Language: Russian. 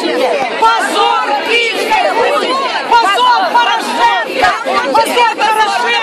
Путине! Позор Путине! Позор Порошенко! Позор Порошенко!